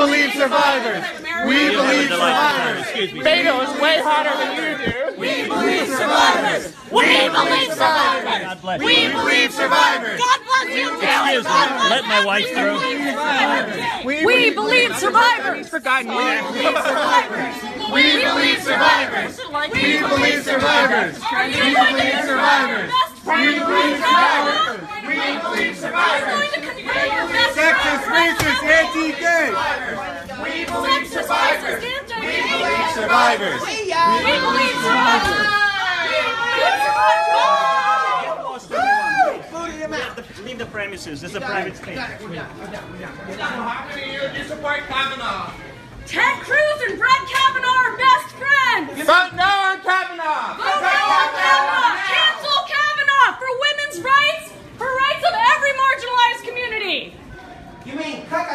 believe survivors. We believe survivors. Excuse me. Beto is way hotter than you do. We believe survivors. We believe survivors. We believe survivors. God bless you. Excuse me. Let my wife through. We believe survivors. Forgotten you. We believe survivors. We believe survivors. We believe survivors. We believe survivors. survivors. We are. We believe survivors. Leave the premises. This is a private space. How many years you support Kavanaugh? Ted Cruz and Brett Kavanaugh are best friends. Vote no on Kavanaugh. Vote no on Kavanaugh. Cancel Kavanaugh for women's rights, for rights of every marginalized community. You mean cook